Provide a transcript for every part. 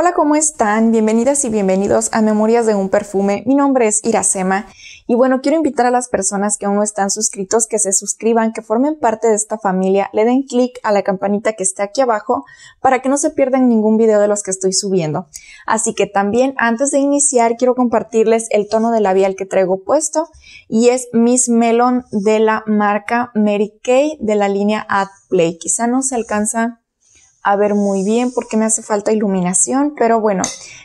Hola, ¿cómo están? Bienvenidas y bienvenidos a Memorias de un Perfume. Mi nombre es Iracema y bueno, quiero invitar a las personas que aún no están suscritos que se suscriban, que formen parte de esta familia, le den clic a la campanita que está aquí abajo para que no se pierdan ningún video de los que estoy subiendo. Así que también antes de iniciar quiero compartirles el tono de labial que traigo puesto y es Miss Melon de la marca Mary Kay de la línea Ad Play. Quizá no se alcanza a ver muy bien porque me hace falta iluminación, pero bueno,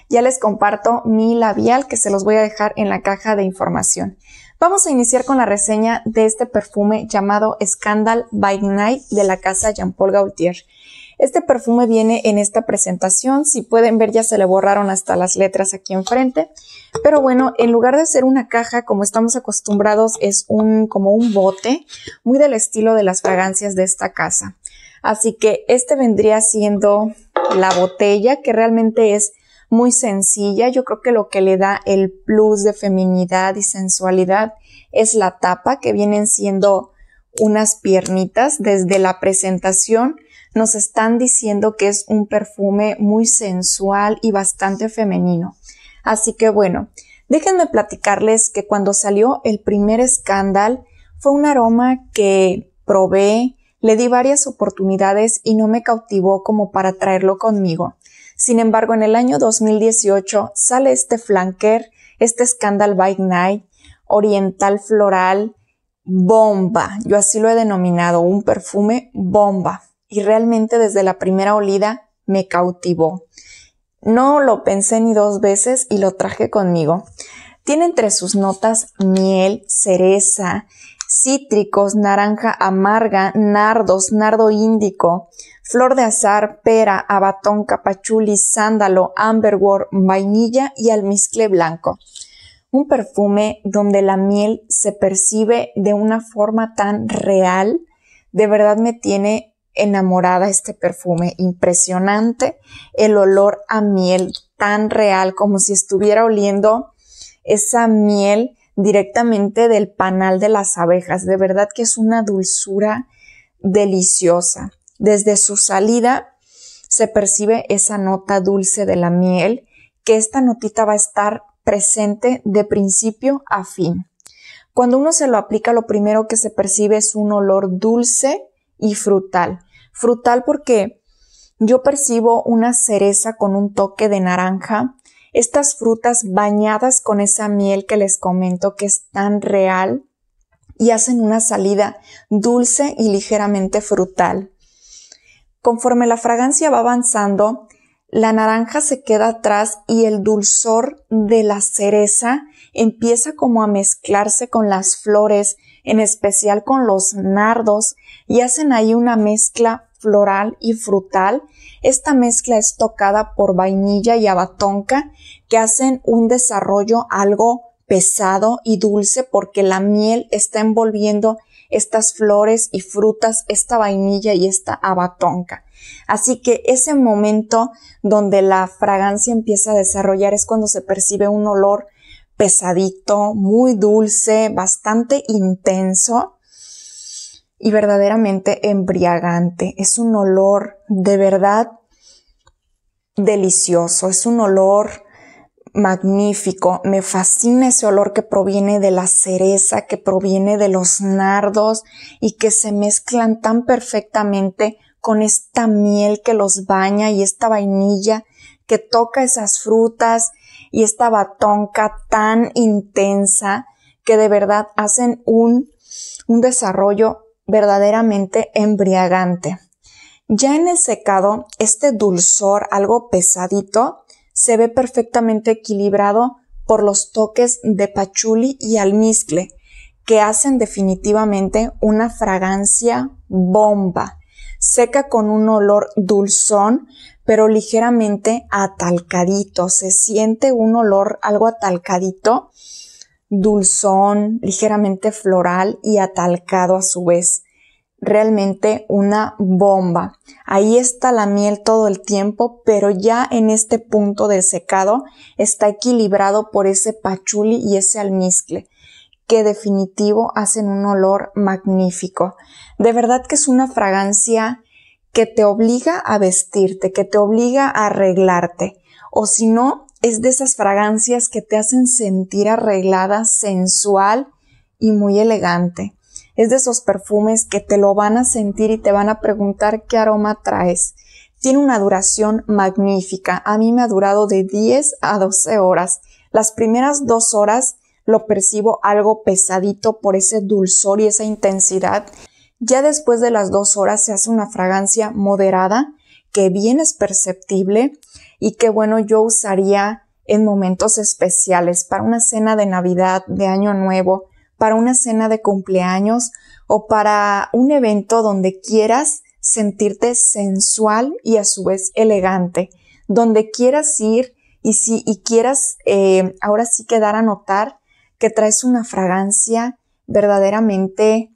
ya les comparto mi labial que se los voy a dejar en la caja de información. Vamos a iniciar con la reseña de este perfume llamado Scandal by Night de la casa Jean Paul Gaultier. Este perfume viene en esta presentación, si pueden ver ya se le borraron hasta las letras aquí enfrente, pero bueno, en lugar de ser una caja como estamos acostumbrados es un como un bote, muy del estilo de las fragancias de esta casa. Así que este vendría siendo la botella que realmente es muy sencilla. Yo creo que lo que le da el plus de feminidad y sensualidad es la tapa que vienen siendo unas piernitas. Desde la presentación nos están diciendo que es un perfume muy sensual y bastante femenino. Así que bueno, déjenme platicarles que cuando salió el primer escándalo fue un aroma que probé, le di varias oportunidades y no me cautivó como para traerlo conmigo. Sin embargo, en el año 2018 sale este flanker, este Scandal by Night, oriental floral, bomba. Yo así lo he denominado, un perfume bomba. Y realmente desde la primera olida me cautivó. No lo pensé ni dos veces y lo traje conmigo. Tiene entre sus notas miel, cereza, cítricos, naranja amarga, nardos, nardo índico, flor de azar, pera, abatón, capachuli, sándalo, amberwort, vainilla y almizcle blanco. Un perfume donde la miel se percibe de una forma tan real, de verdad me tiene enamorada este perfume, impresionante, el olor a miel tan real como si estuviera oliendo esa miel directamente del panal de las abejas. De verdad que es una dulzura deliciosa. Desde su salida se percibe esa nota dulce de la miel, que esta notita va a estar presente de principio a fin. Cuando uno se lo aplica, lo primero que se percibe es un olor dulce y frutal. Frutal porque yo percibo una cereza con un toque de naranja, estas frutas bañadas con esa miel que les comento que es tan real y hacen una salida dulce y ligeramente frutal. Conforme la fragancia va avanzando, la naranja se queda atrás y el dulzor de la cereza empieza como a mezclarse con las flores, en especial con los nardos, y hacen ahí una mezcla floral y frutal. Esta mezcla es tocada por vainilla y abatonca que hacen un desarrollo algo pesado y dulce porque la miel está envolviendo estas flores y frutas, esta vainilla y esta abatonca. Así que ese momento donde la fragancia empieza a desarrollar es cuando se percibe un olor pesadito, muy dulce, bastante intenso y verdaderamente embriagante. Es un olor de verdad delicioso, es un olor magnífico. Me fascina ese olor que proviene de la cereza, que proviene de los nardos y que se mezclan tan perfectamente con esta miel que los baña y esta vainilla que toca esas frutas y esta batonca tan intensa que de verdad hacen un, un desarrollo verdaderamente embriagante. Ya en el secado, este dulzor algo pesadito se ve perfectamente equilibrado por los toques de pachuli y almizcle, que hacen definitivamente una fragancia bomba, seca con un olor dulzón, pero ligeramente atalcadito. Se siente un olor algo atalcadito dulzón, ligeramente floral y atalcado a su vez. Realmente una bomba. Ahí está la miel todo el tiempo, pero ya en este punto de secado está equilibrado por ese pachuli y ese almizcle, que definitivo hacen un olor magnífico. De verdad que es una fragancia que te obliga a vestirte, que te obliga a arreglarte. O si no, es de esas fragancias que te hacen sentir arreglada, sensual y muy elegante. Es de esos perfumes que te lo van a sentir y te van a preguntar qué aroma traes. Tiene una duración magnífica. A mí me ha durado de 10 a 12 horas. Las primeras dos horas lo percibo algo pesadito por ese dulzor y esa intensidad. Ya después de las dos horas se hace una fragancia moderada que bien es perceptible y que bueno yo usaría en momentos especiales para una cena de Navidad, de Año Nuevo, para una cena de cumpleaños o para un evento donde quieras sentirte sensual y a su vez elegante, donde quieras ir y si y quieras eh, ahora sí quedar a notar que traes una fragancia verdaderamente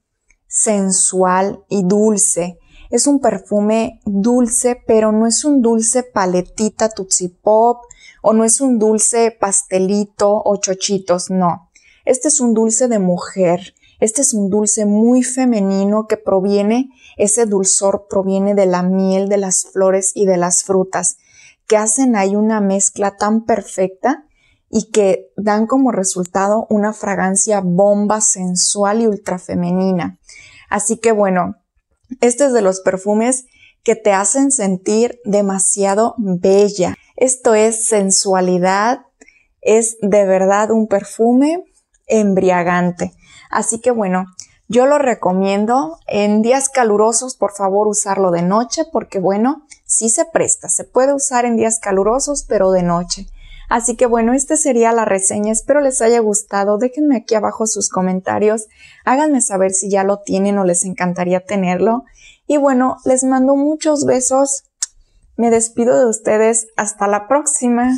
sensual y dulce. Es un perfume dulce, pero no es un dulce paletita Tutsi Pop o no es un dulce pastelito o chochitos, no. Este es un dulce de mujer. Este es un dulce muy femenino que proviene, ese dulzor proviene de la miel de las flores y de las frutas, que hacen ahí una mezcla tan perfecta y que dan como resultado una fragancia bomba sensual y ultra femenina. Así que bueno, este es de los perfumes que te hacen sentir demasiado bella. Esto es sensualidad, es de verdad un perfume embriagante. Así que bueno, yo lo recomiendo en días calurosos, por favor usarlo de noche porque bueno, sí se presta, se puede usar en días calurosos pero de noche. Así que bueno, esta sería la reseña, espero les haya gustado, déjenme aquí abajo sus comentarios, háganme saber si ya lo tienen o les encantaría tenerlo. Y bueno, les mando muchos besos, me despido de ustedes, hasta la próxima.